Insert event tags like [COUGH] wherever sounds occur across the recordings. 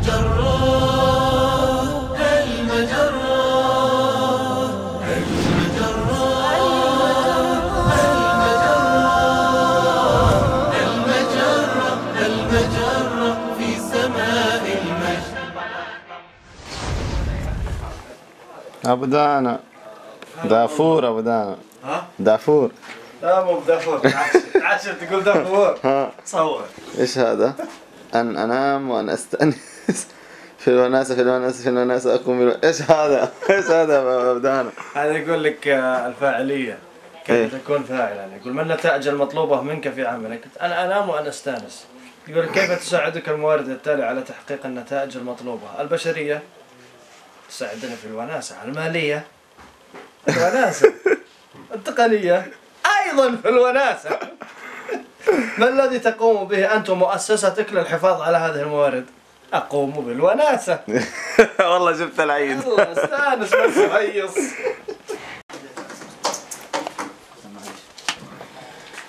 المجرة المجرة المجرة المجرة في سماء المجد ابو دانا دافور ابو دانا ها؟ دافور. لا مو بدافور. [LAUGHS] عشان تقول دافور. ها. صور. إيش هذا؟ أن أنام وأن أستأنس. [LAUGHS] في الوناسه في الوناسه في الوناسه اقوم بالو... إيش هذا؟ [LAUGHS] إيش هذا يا أبو دانا؟ هذا يقول لك آه، الفاعلية. إيه. كيف تكون فاعلا يقول ما النتائج المطلوبة منك في عملك؟ أنا أنام وأنا أستانس. يقول كيف تساعدك الموارد التالية على تحقيق النتائج المطلوبة؟ البشرية. تساعدنا في الوناسة. المالية. الوناسة. [LAUGHS] التقنية أيضا في الوناسة. ما الذي تقوم به أنت ومؤسستك للحفاظ على هذه الموارد؟ أقوم بالوناسة [LAUGHS] والله جبت العيد والله أستأنس بس ريص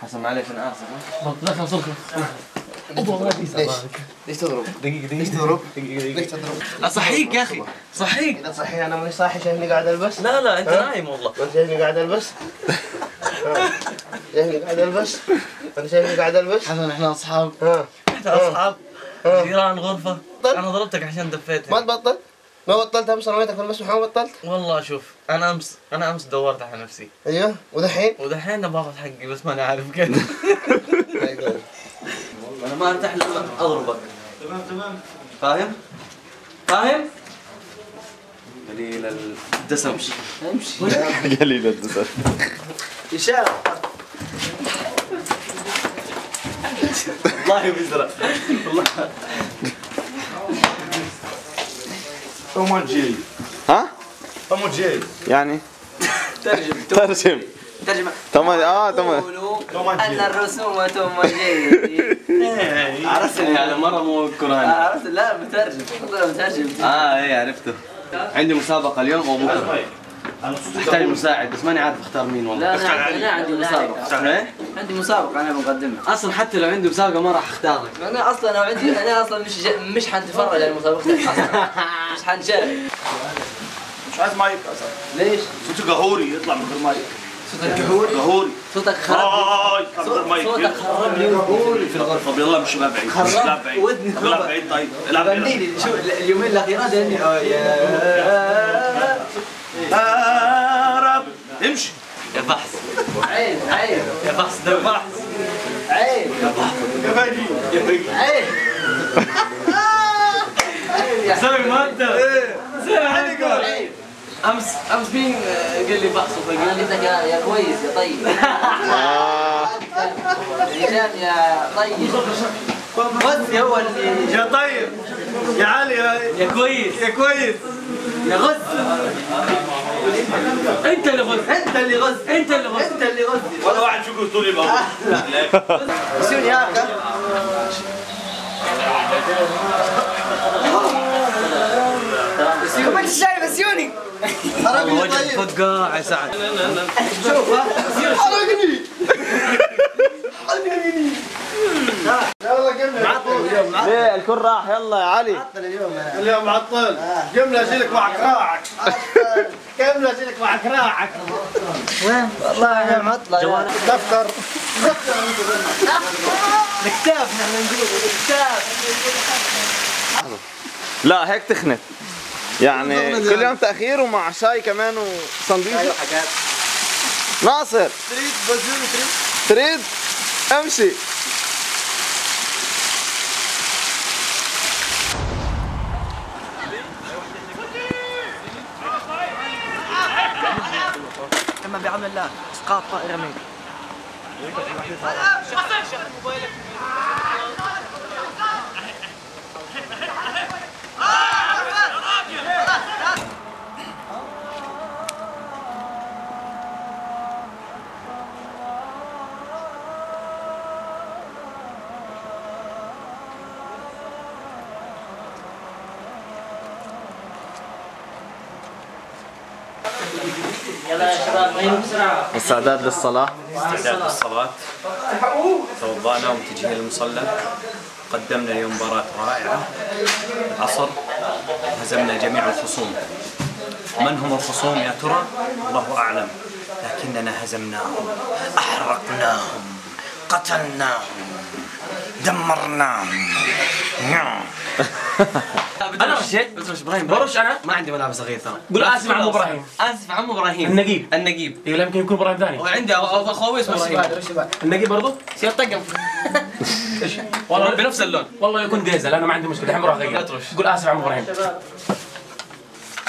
حسن معليش أنا اسف ليش تضرب؟ دقيقة ليش تضرب؟ ليش تضرب؟ اصحيك يا أخي صحيك إذا صحيح أنا ماني صاحي شايفني قاعد ألبس؟ لا لا أنت نايم والله أنت شايفني قاعد ألبس؟ [LAUGHS] ها. شايفني قاعد ألبس؟ أنت شايفني قاعد ألبس؟ حسن إحنا أصحاب ها إحنا أصحاب. جيران غرفة طيب. أنا ضربتك عشان دفيتني ما تبطل؟ ما بطلت أمس رميتك في المسبح ما بطلت؟ والله شوف أنا أمس أنا أمس دورت على نفسي أيوه ودحين؟ ودحين باخذ حقي بس ماني عارف كيف [LAUGHS] أنا ما أرتاح لما أضربك تمام تمام فاهم؟ فاهم؟ قليل الدسم امشي [LAUGHS] قليل الدسم إشارة والله بزرع والله توماجي ها؟ توماجي يعني؟ ترجم ترجم ترجمة. [LAUGHS] تمام آه تمام أن الرسوم تومجي عرفتني على مرة مو قرآن. عرفت. لا مترجم. مترجم. آه إيه عرفته. عندي مسابقة اليوم أو بكرة. احتاج مساعد بس ماني عارف أختار مين والله. لا أنا عندي مسابقة. إيه؟ عندي مسابقة أنا بقدمها أصلا حتى لو عندي مسابقة ما راح أختارك. أنا أصلا لو عندي أنا أصلا مش جا- مش حنتفرج على مسابقتك أصلا [LAUGHS] مش حنشارك مش عايز مايك أصلا. ليش؟ صوته قهوري يطلع من غير مايك. صوتك قهوري قهوري صوتك خرب. صوتك خرب. لي وقهوري في الغرفة يلا مش لا بعيد مش لا بعيد. ودني لا. بعيد طيب. العب غني لي شو اليومين الأخيرات يعني أوه يا يا رب. امشي. يا فحص عين عين. يا فحص ده فحص عين. يا فادي يا فادي عين. سوي مادة علي قول عين أمس أمس مين قال لي فحص قال فقال لك يا يا كويس يا طيب. [LAUGHS] هشام يا طيب. بس هو اللي يا طيب. يا علي يا يا كويس. يا كويس. يا غز انت اللي غز. انت اللي غز. انت اللي غز. انت اللي غز. ولا واحد شو قلت لي بابا. بسيوني يا أخي؟ كمان الشاي بسيوني والله وجهك فقاع يا سعد شوف ها. ليه الكل راح. يلا يا علي. اليوم معطل جملة اشيلك مع كراعك جملة اشيلك مع كراعك والله يا معطلة دفتر الكتاب نحن نقول الكتاب لا هيك تخنت يعني كل يوم تأخير ومع شاي كمان وسندويش ناصر. تريد بزيوني تريد؟ تريد؟ امشي. كما بعون الله إسقاط طائرة منك طيب بسرعة استعداد للصلاة؟ استعداد للصلاة. توضأنا ومتجهين للمصلى. قدمنا اليوم مباراة رائعة. العصر. هزمنا جميع الخصوم. من هم الخصوم يا ترى؟ الله أعلم. لكننا هزمناهم. أحرقناهم. قتلناهم. دمرناهم. [LAUGHS] رشيت بترش إبراهيم برش أنا؟ ما عندي ملابس غير ترى قول [LAUGHS] آسف عمو إبراهيم. آسف عمو إبراهيم. النقيب. النقيب. يقول يمكن يكون إبراهيم ثاني. وعندي أخوي اسمه إبراهيم النقيب برضه سير طقم. والله بنفس اللون. والله يكون ديزل أنا ما عندي مشكلة الحين بروح أغير. قول آسف عمو إبراهيم.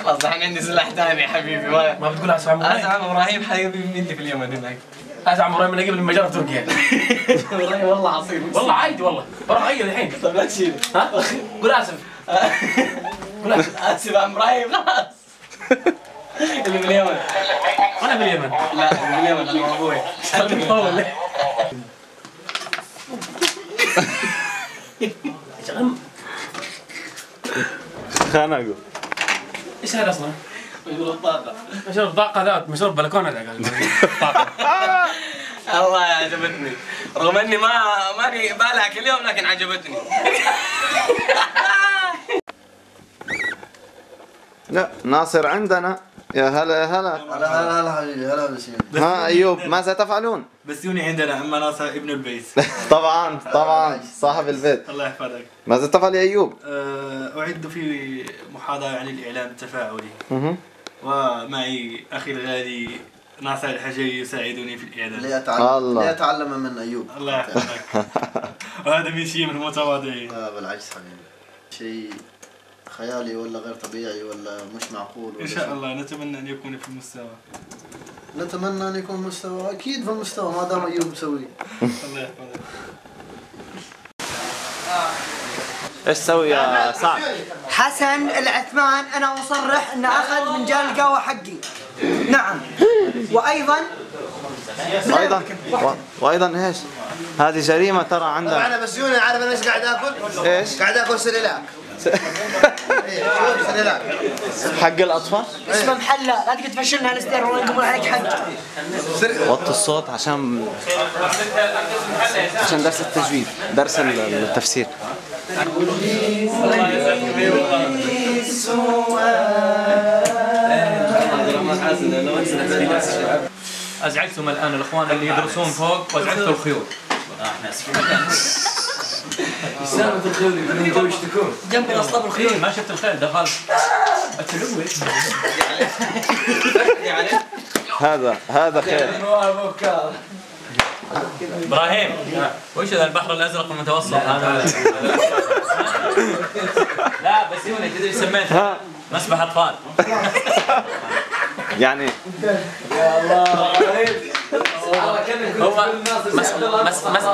خلاص الحين عندي سلاح ثاني يا حبيبي ما بتقول آسف عمو آسف إبراهيم عمو إبراهيم حبيبي من انت في اليمن هناك؟ اسف عمو إبراهيم النقيب اللي مجال في تركيا. [LAUGHS] والله والله عصير والله عادي والله. بروح اغير الحين. طب لا تشيل. ها؟ [LAUGHS] قول آسف. قول آسف. [LAUGHS] آسف عم إبراهيم خلاص. اللي في اليمن أنا في اليمن لا اللي في اليمن أنا وابوي طول خنقوا إيش هذا أصلا؟ يقول الطاقه مشروب طاقة ذا مشروب بلكونة ذا قال طاقه الله عجبتني. رغم إني ما ماني بالع كل يوم لكن عجبتني. [LAUGHS] لا ناصر عندنا. يا هلا يا هلا. هلا هلا هلا حبيبي هلا ها أيوب ماذا تفعلون؟ بسيوني عندنا أما ناصر ابن البيت. [LAUGHS] طبعا طبعا [LAUGHS] صاحب البيت. الله يحفظك. ماذا تفعل يا أيوب؟ أه، أعد في محاضرة عن الإعلام التفاعلي. ومعي أخي الغالي ناصر الحجري يساعدني في الإعلام ليتعلم. ليتعلم من أيوب. الله يحفظك. [LAUGHS] وهذا من شيء من المتواضعين. لا بالعكس حبيبي. شيء خيالي ولا غير طبيعي ولا مش معقول ولا إن شاء شيء. الله نتمنى أن يكون في المستوى. نتمنى أن يكون مستوى. أكيد في المستوى ما دام أيوب مسويه. [LAUGHS] الله يحفظك. إيش تسوي يا سعد؟ حسن العثمان أنا أصرح إنه أخذ من جال القهوة حقي نعم وأيضا وأيضا وأيضا إيش؟ هذه جريمة ترى عندنا أنا بسيوني عارف أنا إيش قاعد آكل؟ إيش؟ قاعد آكل سريلاك [LAUGHS] حق الأطفال؟ اسمه محلى لا تقعد تفشلنا الستير يقبل عليك حق. وطوا الصوت عشان عشان درس التجويد درس التفسير. أزعجتم الآن الإخوان اللي يدرسون فوق وأزعجت الخيول جنب الاسطبل خيول ما شفت الخيل دخل هذا هذا خير. إبراهيم وش ذا البحر الأزرق المتوسط؟ هذا لا بس يوني تدري إيش سميتها مسبح أطفال. [LAUGHS] يعني هو مس مس مس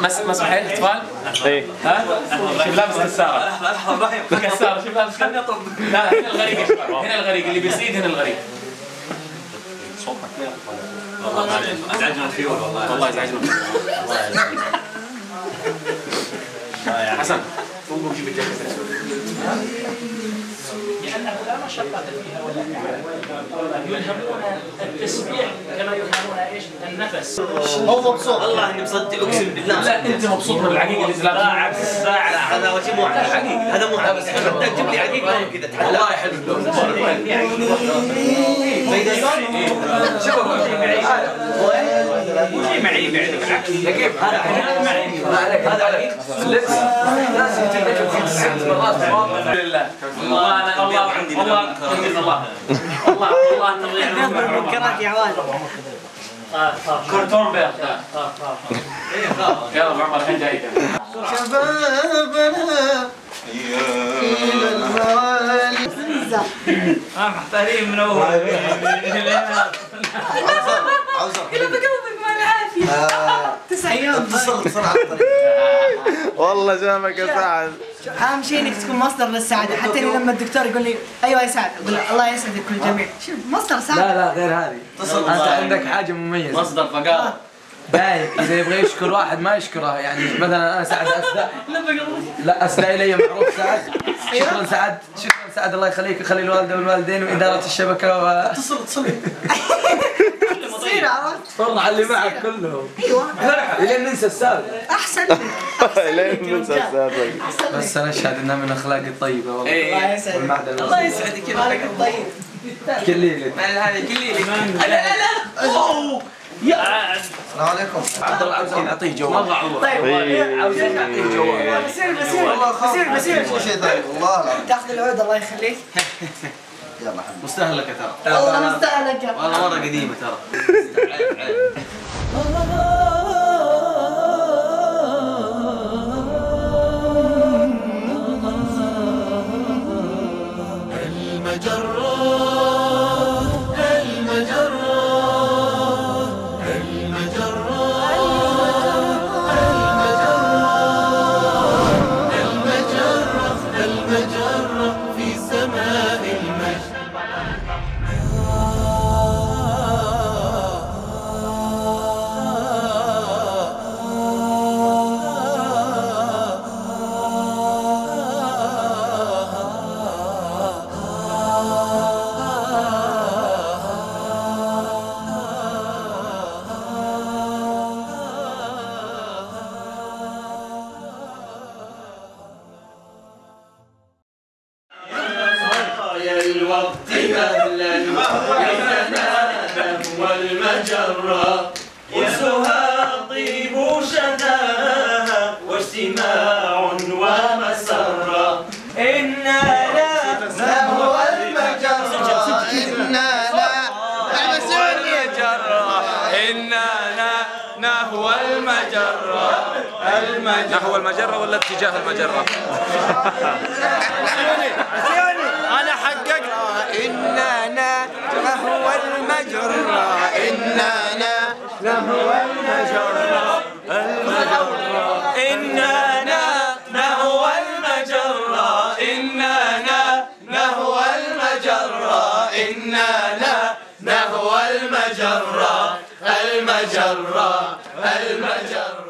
مس مسرح الاطفال إيه ها شوف لابس كساره لحظه لحظه إبراهيم كساره شوف لابس لا لا هنا الغريق يا شباب هنا الغريق اللي بيصيد هنا الغريق والله ما عليك ازعجنا الخيول والله والله يزعجنا حسن قوم جيب الجاكيت. مشقة فيها. ولا يلهمون التسبيح كما يلهمون إيش؟ النفس. هو مبسوط. والله إني مصدق أقسم بالله. لا أنت مبسوط من العقيقه اللي لا زلابس عكس. لا لا هذا شيء مو حقيقي. هذا مو عكس بدك تجيب لي عقيقه كذا تحلى والله حلو اللون شيء معيب يعني بالعكس كيف هذا هذا عقيق لبس لازم تتذكر ست مرات الحمد لله والله أنا والله والله الحمد الله والله والله تضيع منكرات يا عواد كرتون بيض يلا عمر الحين جاي شبابنا إلى المعالي محتارين من اول عوزر تسع أيام اتصل الطريق والله جابك يا سعد. أهم شيء إنك تكون مصدر للسعادة. حتى لما الدكتور يقول لي أيوه يا سعد أقول له الله يسعدك والجميع شوف مصدر سعادة. لا غير هذه. أنت عندك حاجة مميزة. مصدر فقاره باين إذا يبغى يشكر واحد ما يشكره. يعني مثلا أنا سعد أسدى. [LAUGHS] لا أسدى إلي معروف سعد. شكرا سعد. شكرا سعد. الله يخليك ويخلي الوالدة والوالدين وإدارة الشبكة و اتصل اتصل. [LAUGHS] تصير عرفت؟ فرنا على اللي معك كلهم. أيوه. لين ننسى السالفه أحسن [LAUGHS] لين ننسى أستاذك بس أنا أشهد إنها من أخلاقي الطيبة والله. الله يسعدك. الله يسعدك يا أخي الطيب كليلي هذه كليلي لا لا لا أوه. يا. السلام عليكم. عبد الله عاوز أعطيه جوال طيب عاوزين نعطيه جوال بسير بسير بسير بسير والله تاخذ العود الله يخليك. [LAUGHS] يلا حبيبي مستهلكة ترى. والله مستهلك يا والله مرة قديمة ترى. [LAUGHS] عيب عيب. الوقت مهلا والمجرة يسها طيب شذاها واجتماع ومسرة إنا لا نهوى المجرة إنا لا نهوى المجرة إنا نهوى المجرة نحو المجرة ولا اتجاه المجرة؟ إننا نهوى المجرة إننا إننا نهوى المجرة المجرة المجرة